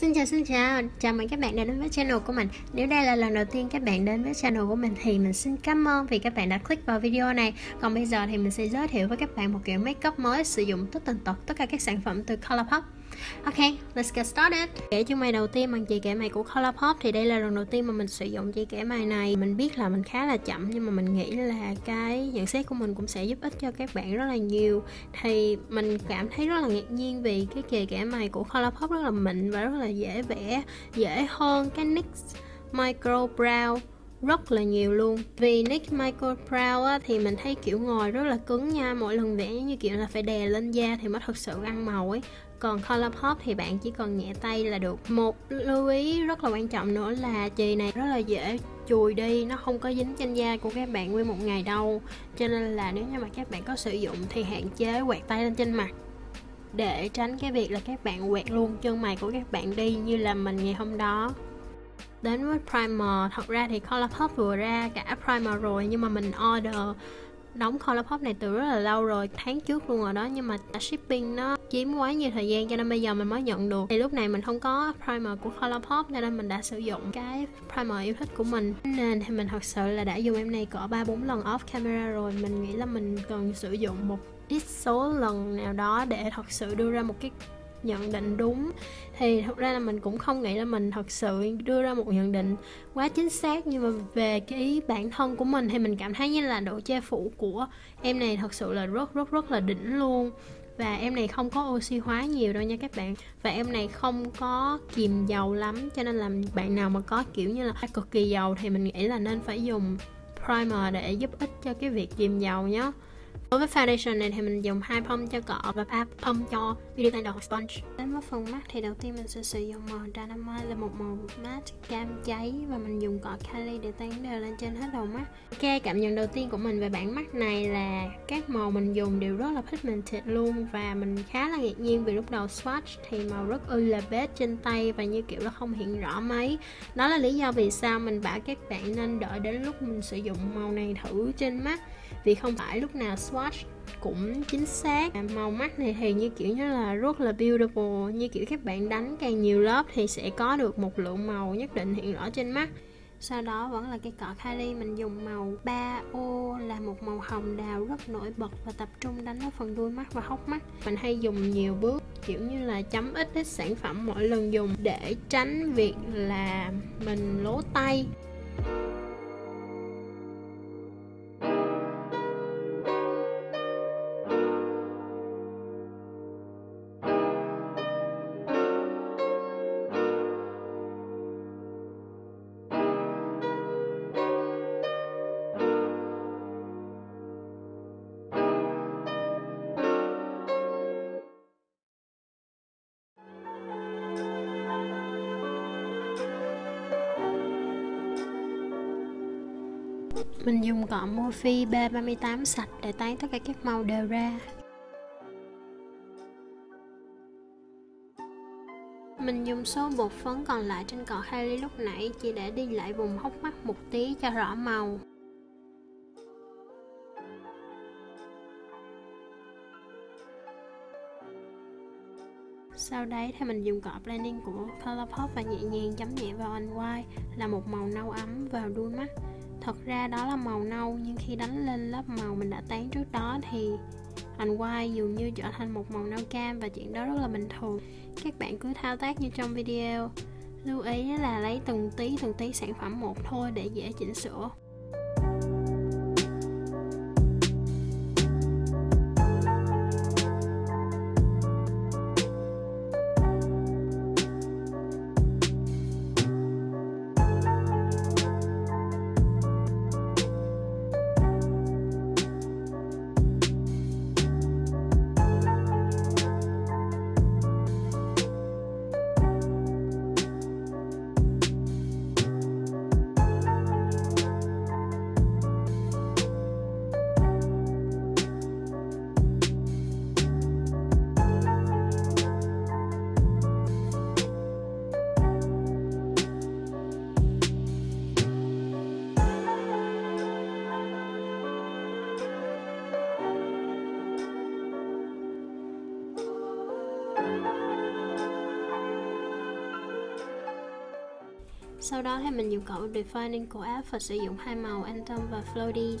Xin chào xin chào, chào mừng các bạn đã đến với channel của mình. Nếu đây là lần đầu tiên các bạn đến với channel của mình thì mình xin cảm ơn vì các bạn đã click vào video này. Còn bây giờ thì mình sẽ giới thiệu với các bạn một kiểu makeup mới sử dụng tất tần tật tất cả các sản phẩm từ Colourpop. Ok, let's get started. Kẻ chân mày đầu tiên bằng chị kẻ mày của Colourpop Thì đây là lần đầu tiên mà mình sử dụng chị kẻ mày này. Mình biết là mình khá là chậm Nhưng mà mình nghĩ là cái nhận xét của mình cũng sẽ giúp ích cho các bạn rất là nhiều. Thì mình cảm thấy rất là ngạc nhiên Vì cái chì kẻ mày của Colourpop rất là mịn Và rất là dễ vẽ Dễ hơn cái NYX Micro Brow rất là nhiều luôn. Vì Nick Micro Brow á, thì mình thấy kiểu ngồi rất là cứng nha. Mỗi lần vẽ như kiểu là phải đè lên da thì mới thật sự ăn màu ấy. Còn Colourpop thì bạn chỉ cần nhẹ tay là được. Một lưu ý rất là quan trọng nữa là chì này rất là dễ chùi đi. Nó không có dính trên da của các bạn nguyên một ngày đâu. Cho nên là nếu như mà các bạn có sử dụng thì hạn chế quẹt tay lên trên mặt. Để tránh cái việc là các bạn quẹt luôn chân mày của các bạn đi như là mình ngày hôm đó đến với primer. Thật ra thì Colourpop vừa ra cả primer rồi, nhưng mà mình order đóng Colourpop này từ rất là lâu rồi, tháng trước luôn rồi đó. Nhưng mà shipping nó chiếm quá nhiều thời gian cho nên bây giờ mình mới nhận được. Thì lúc này mình không có primer của Colourpop, cho nên mình đã sử dụng cái primer yêu thích của mình. Nên thì mình thật sự là đã dùng em này cỡ ba bốn lần off camera rồi. Mình nghĩ là mình cần sử dụng một ít số lần nào đó để thật sự đưa ra một cái nhận định đúng. Thì thật ra là mình cũng không nghĩ là mình thật sự đưa ra một nhận định quá chính xác, nhưng mà về cái ý bản thân của mình thì mình cảm thấy như là độ che phủ của em này thật sự là rất rất rất là đỉnh luôn. Và em này không có oxy hóa nhiều đâu nha các bạn. Và em này không có kìm dầu lắm, cho nên là bạn nào mà có kiểu như là cực kỳ dầu thì mình nghĩ là nên phải dùng primer để giúp ích cho cái việc kìm dầu nhé Đối với foundation này thì mình dùng hai pump cho cọ và ba pump cho beauty blender hoặc sponge. Đến với phần mắt thì đầu tiên mình sẽ sử dụng màu Dynamite là một màu matte cam cháy và mình dùng cọ Kali để tán đều lên trên hết đầu mắt. Ok, cảm nhận đầu tiên của mình về bản mắt này là các màu mình dùng đều rất là pigmented luôn và mình khá là ngạc nhiên vì lúc đầu swatch thì màu rất ư là beige trên tay và như kiểu là không hiện rõ mấy. Đó là lý do vì sao mình bảo các bạn nên đợi đến lúc mình sử dụng màu này thử trên mắt vì không phải lúc nào swatch cũng chính xác. Màu mắt này thì như kiểu như là rất là beautiful, như kiểu các bạn đánh càng nhiều lớp thì sẽ có được một lượng màu nhất định hiện rõ trên mắt. Sau đó vẫn là cái cọ Kylie, mình dùng màu 3O là một màu hồng đào rất nổi bật và tập trung đánh vào phần đuôi mắt và hốc mắt. Mình hay dùng nhiều bước, kiểu như là chấm ít ít sản phẩm mỗi lần dùng để tránh việc là mình lố tay. Mình dùng cọ Morphe B38 sạch để tán tất cả các màu đều ra. Mình dùng số bột phấn còn lại trên cọ Kylie lúc nãy chỉ để đi lại vùng hốc mắt một tí cho rõ màu. Sau đấy thì mình dùng cọ blending của Colourpop và nhẹ nhàng chấm nhẹ vào anh white là một màu nâu ấm vào đuôi mắt thật ra đó là màu nâu, nhưng khi đánh lên lớp màu mình đã tán trước đó thì hành quai dường như trở thành một màu nâu cam và chuyện đó rất là bình thường. Các bạn cứ thao tác như trong video. Lưu ý là lấy từng tí từng tí sản phẩm một thôi để dễ chỉnh sửa. Sau đó thì mình dùng cỏ Defining của app và sử dụng hai màu Anthem và Floaties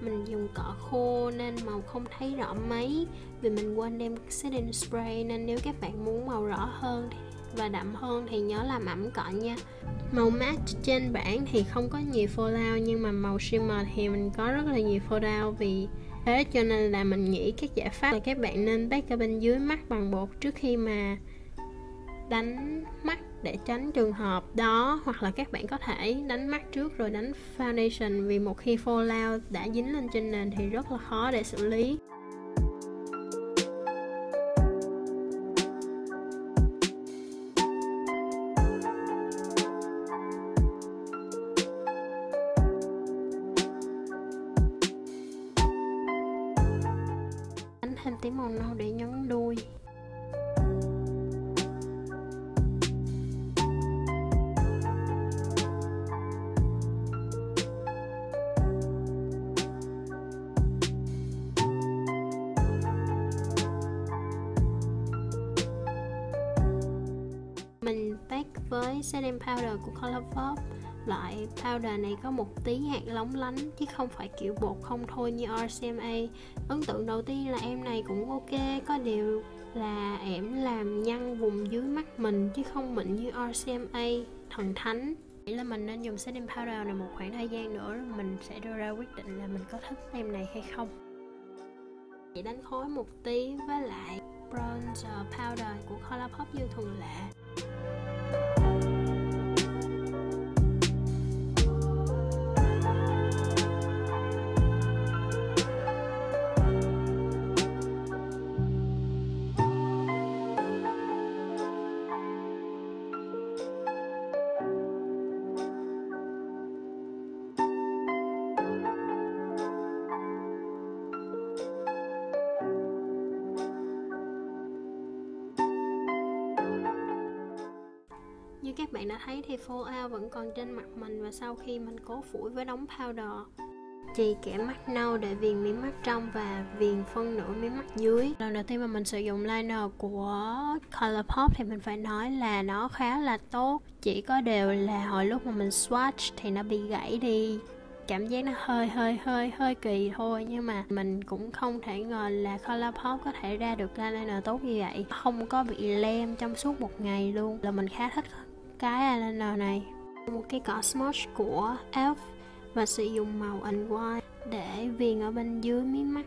mình dùng cọ khô nên màu không thấy rõ mấy, vì mình quên đem setting spray nên nếu các bạn muốn màu rõ hơn và đậm hơn thì nhớ làm ẩm cọ nha. Màu matte trên bảng thì không có nhiều fallout, nhưng mà màu shimmer thì mình có rất là nhiều fallout vì thế cho nên là mình nghĩ các giải pháp là các bạn nên bake ở bên dưới mắt bằng bột trước khi mà đánh mắt để tránh trường hợp đó, hoặc là các bạn có thể đánh mắt trước rồi đánh foundation, vì một khi fallout đã dính lên trên nền thì rất là khó để xử lý. Đánh thêm tí màu nâu để nhấn đuôi. Với setting powder của Colourpop loại powder này có một tí hạt lóng lánh, chứ không phải kiểu bột không thôi như RCMA ấn tượng đầu tiên là em này cũng ok, có điều là em làm nhăn vùng dưới mắt mình, chứ không mịn như RCMA thần thánh. Nghĩ là mình nên dùng setting powder này một khoảng thời gian nữa, mình sẽ đưa ra quyết định là mình có thích em này hay không. Chỉ đánh khối một tí với lại bronzer powder của Colourpop như thường lệ các bạn đã thấy thì fallout vẫn còn trên mặt mình và sau khi mình cố phủi với đống powder. Chì kẻ mắt nâu để viền miếng mắt trong và viền phân nửa miếng mắt dưới. Lần đầu tiên mà mình sử dụng liner của Colourpop thì mình phải nói là nó khá là tốt. Chỉ có điều là hồi lúc mà mình swatch thì nó bị gãy đi. Cảm giác nó hơi hơi hơi hơi kỳ thôi, nhưng mà mình cũng không thể ngờ là Colourpop có thể ra được eyeliner tốt như vậy. Không có bị lem trong suốt một ngày luôn. Là mình khá thích cái à, eyeliner này? Một cái cọ smudge của Elf và sử dụng màu and white để viền ở bên dưới mí mắt.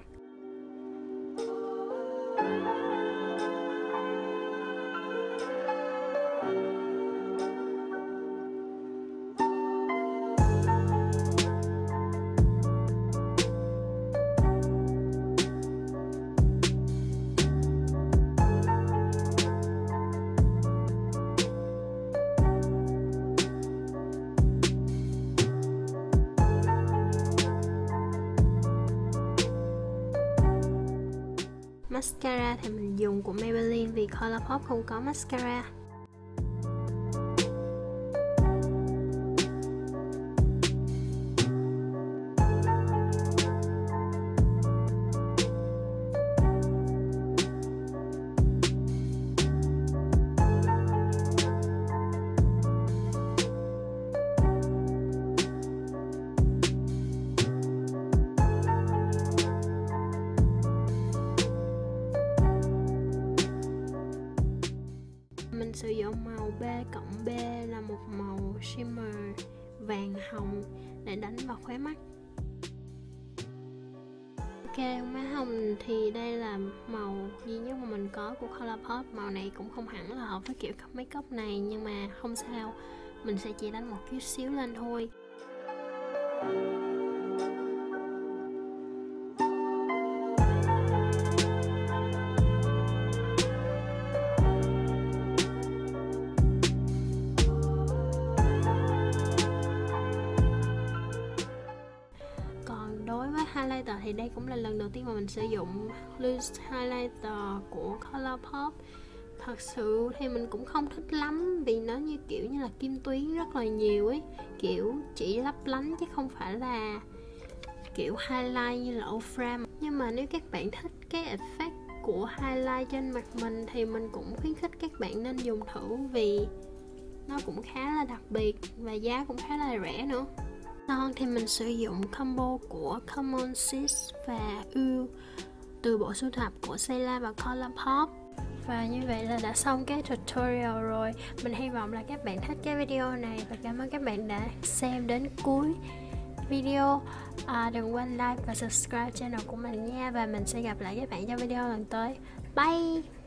Mascara thì mình dùng của Maybelline vì Colourpop không có mascara. Sử dụng màu B cộng B là một màu shimmer vàng hồng để đánh vào khóe mắt. Ok, má hồng thì đây là màu duy nhất mà mình có của Colourpop. Màu này cũng không hẳn là hợp với kiểu makeup này Nhưng mà không sao. Mình sẽ chỉ đánh một chút xíu lên thôi. còn đây cũng là lần đầu tiên mà mình sử dụng loose highlighter của Colourpop thật sự thì mình cũng không thích lắm vì nó như kiểu như là kim tuyến rất là nhiều ấy. Kiểu chỉ lấp lánh chứ không phải là kiểu highlight như là frame. Nhưng mà nếu các bạn thích cái effect của highlight trên mặt mình thì mình cũng khuyến khích các bạn nên dùng thử vì nó cũng khá là đặc biệt và giá cũng khá là rẻ nữa son thì mình sử dụng combo của Common Sis và U từ bộ sưu tập của Sela và Colourpop và như vậy là đã xong cái tutorial rồi. Mình hy vọng là các bạn thích cái video này và cảm ơn các bạn đã xem đến cuối video. À, đừng quên like và subscribe channel của mình nha. Và mình sẽ gặp lại các bạn trong video lần tới. Bye!